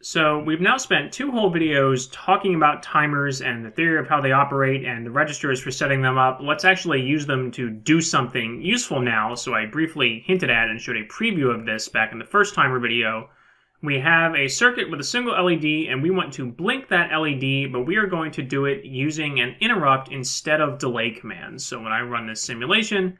So we've now spent two whole videos talking about timers and the theory of how they operate and the registers for setting them up. Let's actually use them to do something useful now. So I briefly hinted at and showed a preview of this back in the first timer video. We have a circuit with a single LED and we want to blink that LED, but we are going to do it using an interrupt instead of delay commands. So when I run this simulation,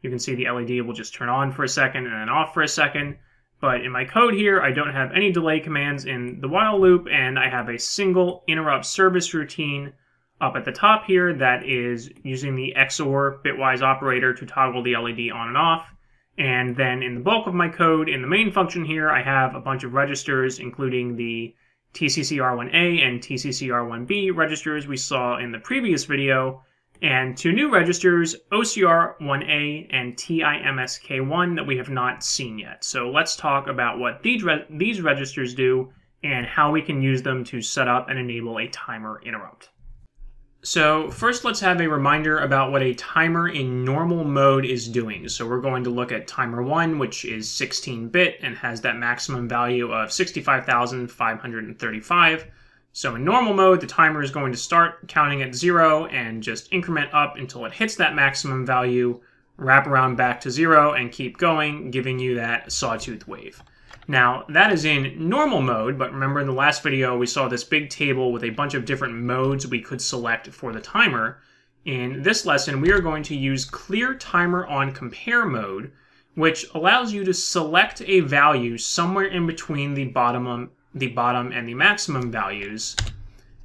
you can see the LED will just turn on for a second and then off for a second. But in my code here, I don't have any delay commands in the while loop, and I have a single interrupt service routine up at the top here that is using the XOR bitwise operator to toggle the LED on and off. And then in the bulk of my code, in the main function here, I have a bunch of registers, including the TCCR1A and TCCR1B registers we saw in the previous video, and two new registers, OCR1A and TIMSK1, that we have not seen yet. So let's talk about what these, re these registers do and how we can use them to set up and enable a timer interrupt. So first let's have a reminder about what a timer in normal mode is doing. So we're going to look at timer 1, which is 16-bit and has that maximum value of 65,535. So in normal mode, the timer is going to start counting at zero and just increment up until it hits that maximum value, wrap around back to zero, and keep going, giving you that sawtooth wave. Now, that is in normal mode, but remember in the last video we saw this big table with a bunch of different modes we could select for the timer. In this lesson, we are going to use clear timer on compare mode, which allows you to select a value somewhere in between the bottom the bottom and the maximum values.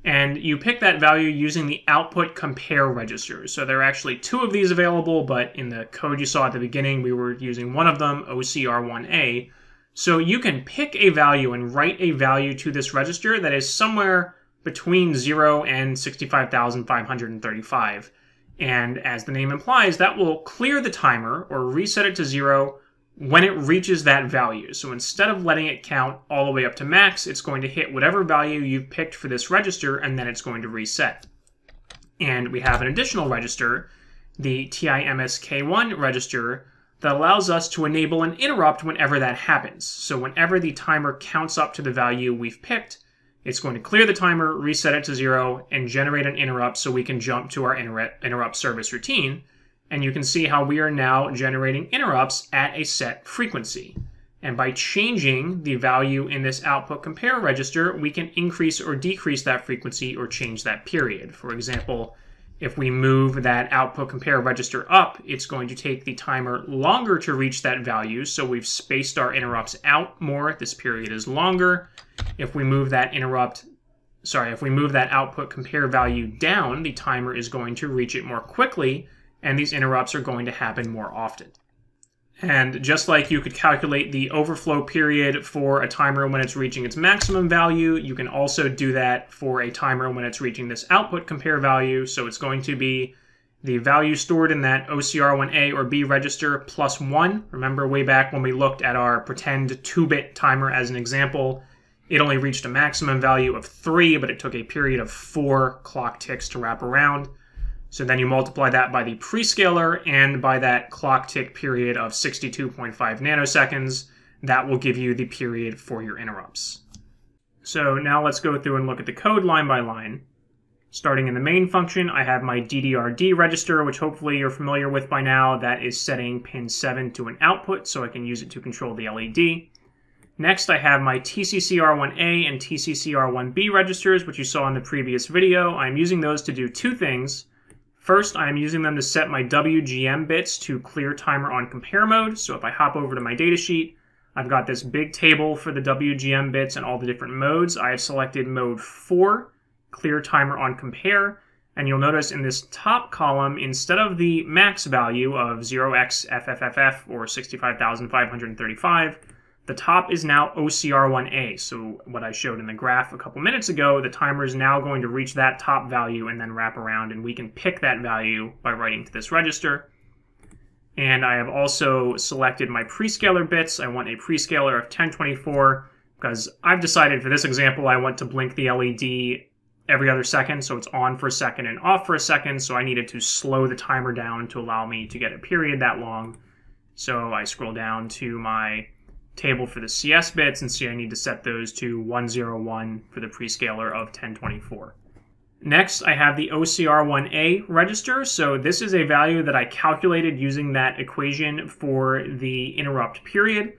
And you pick that value using the output compare register. So there are actually two of these available, but in the code you saw at the beginning, we were using one of them, OCR1A. So you can pick a value and write a value to this register that is somewhere between 0 and 65,535. And as the name implies, that will clear the timer or reset it to 0 when it reaches that value. So instead of letting it count all the way up to max, it's going to hit whatever value you've picked for this register, and then it's going to reset. And we have an additional register, the TIMSK1 register, that allows us to enable an interrupt whenever that happens. So whenever the timer counts up to the value we've picked, it's going to clear the timer, reset it to zero, and generate an interrupt so we can jump to our interrupt service routine and you can see how we are now generating interrupts at a set frequency. And by changing the value in this output compare register, we can increase or decrease that frequency or change that period. For example, if we move that output compare register up, it's going to take the timer longer to reach that value, so we've spaced our interrupts out more. This period is longer. If we move that interrupt, sorry, if we move that output compare value down, the timer is going to reach it more quickly, and these interrupts are going to happen more often. And just like you could calculate the overflow period for a timer when it's reaching its maximum value, you can also do that for a timer when it's reaching this output compare value. So it's going to be the value stored in that OCR1A or B register plus 1. Remember way back when we looked at our pretend 2-bit timer as an example, it only reached a maximum value of 3, but it took a period of 4 clock ticks to wrap around. So then you multiply that by the prescaler and by that clock tick period of 62.5 nanoseconds. That will give you the period for your interrupts. So now let's go through and look at the code line by line. Starting in the main function, I have my DDRD register, which hopefully you're familiar with by now. That is setting pin 7 to an output, so I can use it to control the LED. Next, I have my TCCR1A and TCCR1B registers, which you saw in the previous video. I'm using those to do two things. First, I'm using them to set my WGM bits to clear timer on compare mode. So if I hop over to my datasheet, I've got this big table for the WGM bits and all the different modes. I have selected mode 4, clear timer on compare. And you'll notice in this top column, instead of the max value of 0xFFFF or 65,535, the top is now OCR1A. So what I showed in the graph a couple minutes ago, the timer is now going to reach that top value and then wrap around and we can pick that value by writing to this register. And I have also selected my prescaler bits. I want a prescaler of 1024 because I've decided for this example I want to blink the LED every other second, so it's on for a second and off for a second, so I needed to slow the timer down to allow me to get a period that long. So I scroll down to my table for the CS bits and see I need to set those to 101 for the prescaler of 1024. Next, I have the OCR1A register. So this is a value that I calculated using that equation for the interrupt period.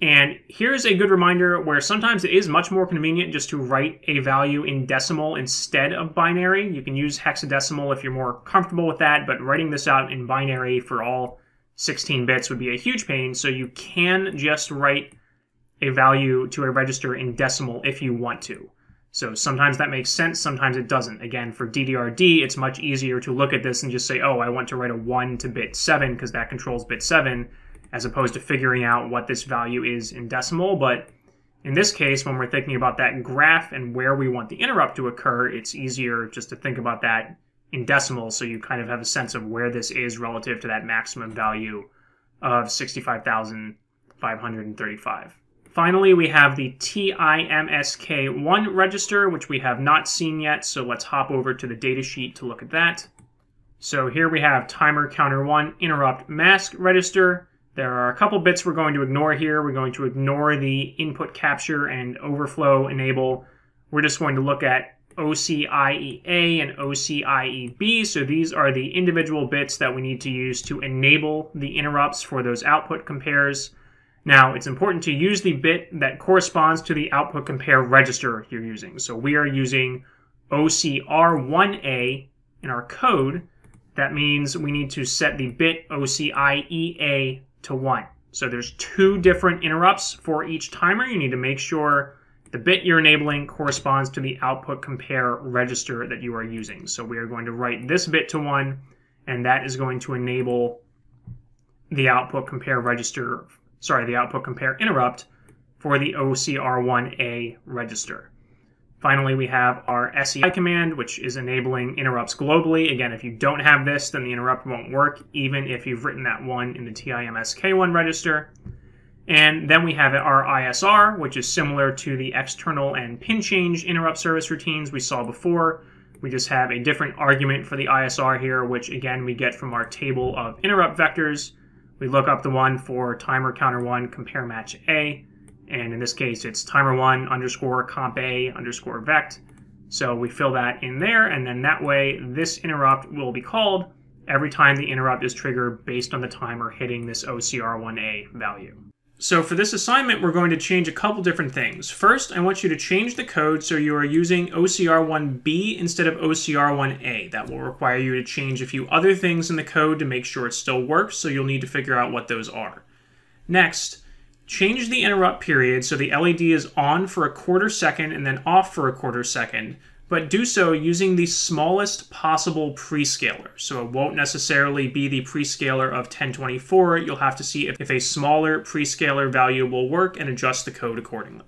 And here's a good reminder where sometimes it is much more convenient just to write a value in decimal instead of binary. You can use hexadecimal if you're more comfortable with that, but writing this out in binary for all 16 bits would be a huge pain. So you can just write a value to a register in decimal if you want to. So sometimes that makes sense, sometimes it doesn't. Again, for DDRD, it's much easier to look at this and just say, oh, I want to write a 1 to bit 7 because that controls bit 7, as opposed to figuring out what this value is in decimal. But in this case, when we're thinking about that graph and where we want the interrupt to occur, it's easier just to think about that in decimals, so you kind of have a sense of where this is relative to that maximum value of 65,535. Finally, we have the TIMSK1 register, which we have not seen yet, so let's hop over to the datasheet to look at that. So here we have timer counter 1 interrupt mask register. There are a couple bits we're going to ignore here. We're going to ignore the input capture and overflow enable. We're just going to look at OCIEA and OCIEB. So these are the individual bits that we need to use to enable the interrupts for those output compares. Now, it's important to use the bit that corresponds to the output compare register you're using. So we are using OCR1A in our code. That means we need to set the bit OCIEA to 1. So there's two different interrupts for each timer. You need to make sure the bit you're enabling corresponds to the output compare register that you are using. So we are going to write this bit to 1, and that is going to enable the output compare register sorry, the output compare interrupt for the OCR1A register. Finally, we have our SEI command, which is enabling interrupts globally. Again, if you don't have this, then the interrupt won't work, even if you've written that one in the TIMSK1 register. And then we have our ISR, which is similar to the external and pin change interrupt service routines we saw before. We just have a different argument for the ISR here, which again we get from our table of interrupt vectors. We look up the one for timer counter one compare match A, and in this case it's timer one underscore comp A underscore vect. So we fill that in there, and then that way this interrupt will be called every time the interrupt is triggered based on the timer hitting this OCR1A value. So for this assignment, we're going to change a couple different things. First, I want you to change the code so you are using OCR1B instead of OCR1A. That will require you to change a few other things in the code to make sure it still works, so you'll need to figure out what those are. Next, change the interrupt period so the LED is on for a quarter second and then off for a quarter second but do so using the smallest possible prescaler. So it won't necessarily be the prescaler of 1024. You'll have to see if, a smaller prescaler value will work and adjust the code accordingly.